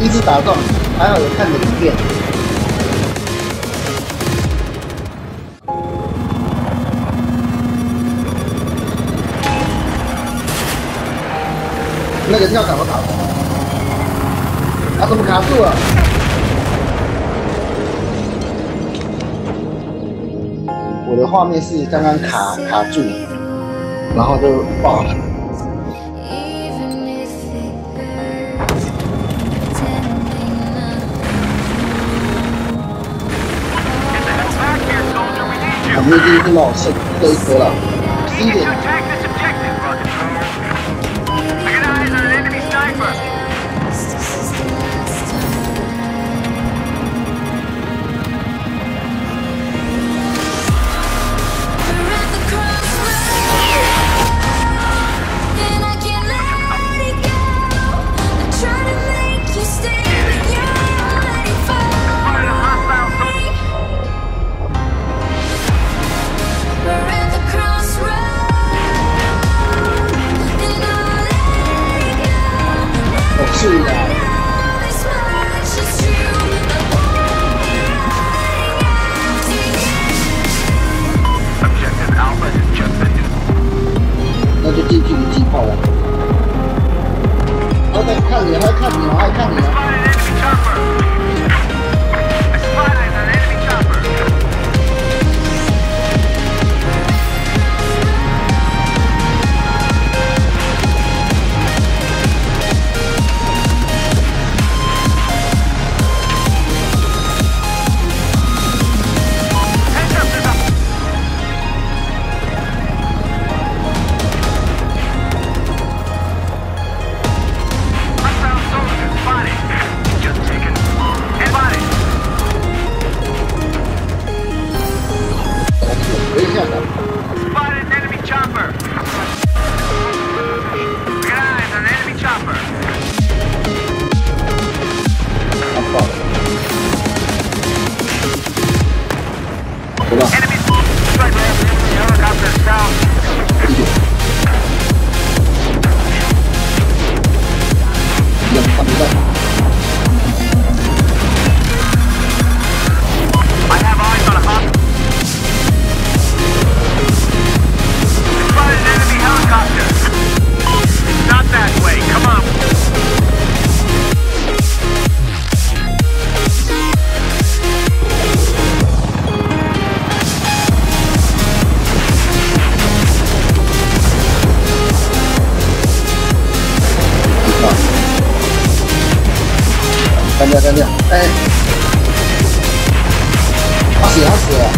一直打中，还好有看的影片。那个跳怎么打？他怎么卡住了？我的画面是刚刚卡卡住，然后就爆了。我们已经听到剩这一颗了，一点。知道。干掉干掉！哎，好死了！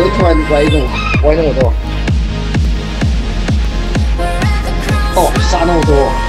我突然就乖种么那么多。哦杀那么多。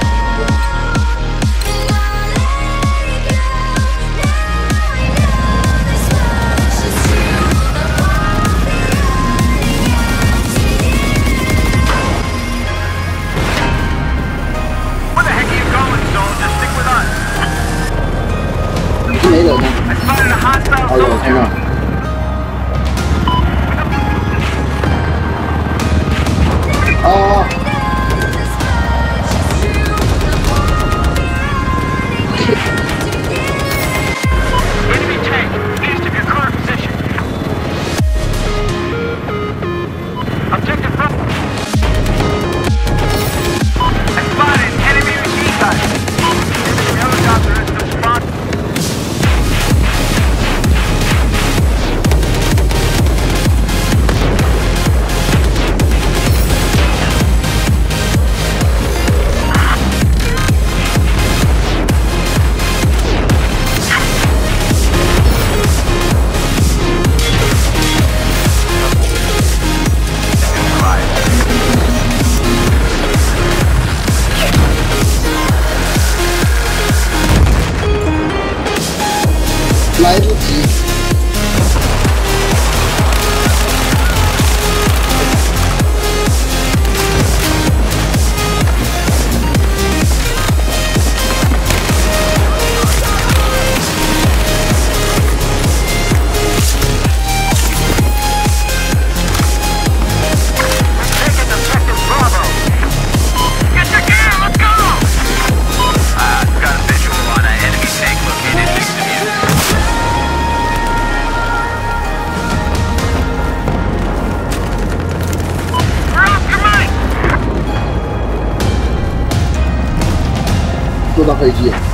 上飞机。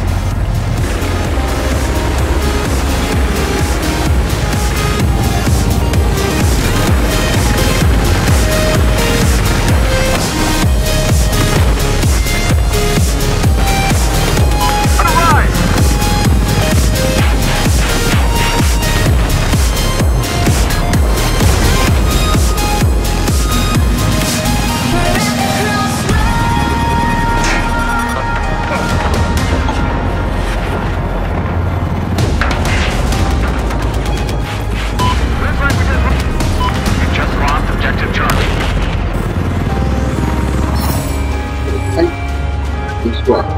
Network.